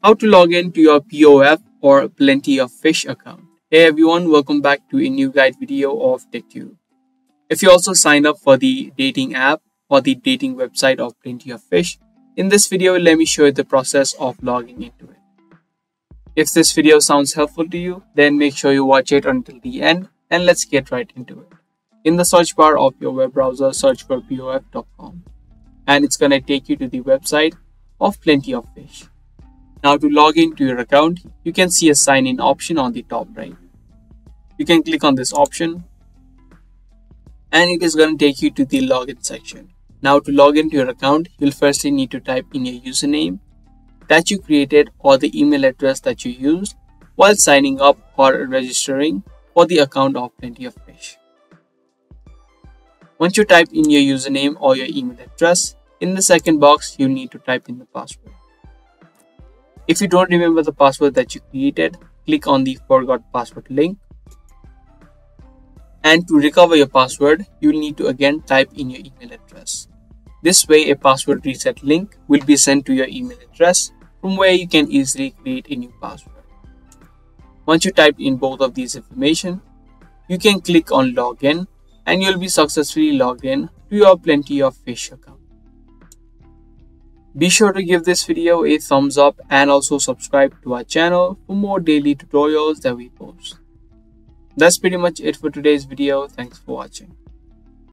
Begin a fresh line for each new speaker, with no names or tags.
How to log in to your POF or Plenty of Fish account. Hey everyone, welcome back to a new guide video of TechTube. If you also signed up for the dating app or the dating website of Plenty of Fish, in this video let me show you the process of logging into it. If this video sounds helpful to you, then make sure you watch it until the end and let's get right into it. In the search bar of your web browser, search for pof.com and it's gonna take you to the website of Plenty of Fish. Now to log into your account, you can see a sign in option on the top right. You can click on this option and it is going to take you to the login section. Now to log into your account, you'll firstly need to type in your username that you created or the email address that you used while signing up or registering for the account of Plenty of Fish. Once you type in your username or your email address, in the second box, you need to type in the password. If you don't remember the password that you created, click on the forgot password link. And to recover your password, you'll need to again type in your email address. This way, a password reset link will be sent to your email address from where you can easily create a new password. Once you type in both of these information, you can click on login and you'll be successfully logged in to your Plenty of Fish account. Be sure to give this video a thumbs up and also subscribe to our channel for more daily tutorials that we post. That's pretty much it for today's video. Thanks for watching.